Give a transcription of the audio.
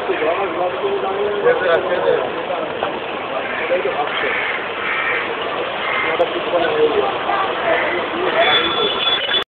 আস্তে করে হয়ে আমার